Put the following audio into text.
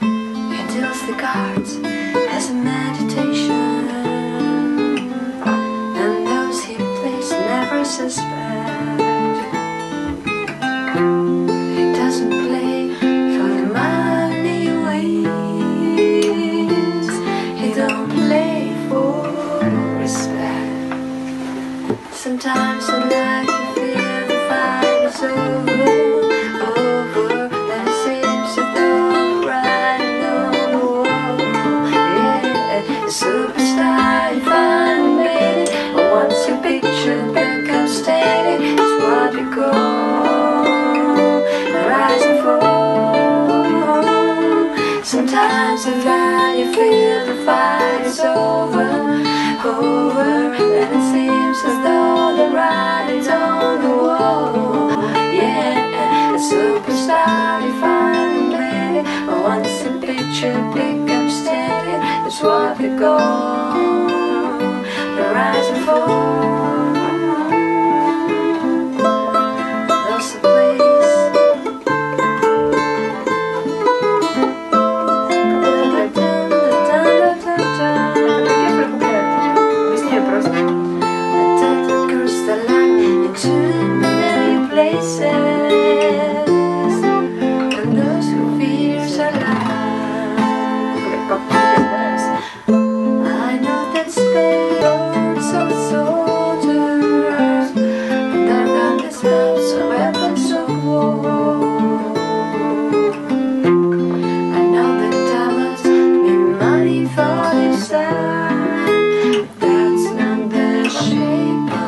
He deals the cards as a meditation, and those he plays never suspect. He doesn't play for the money wins. He don't play for respect. Sometimes in life you feel the fight is Sometimes in life you feel the fight is over, over, and it seems as though the writing's on the wall. Yeah, a superstar you it, but once the picture becomes steady, it's what we call first I did cross the line into many places And those who fears are lies I know that space shape of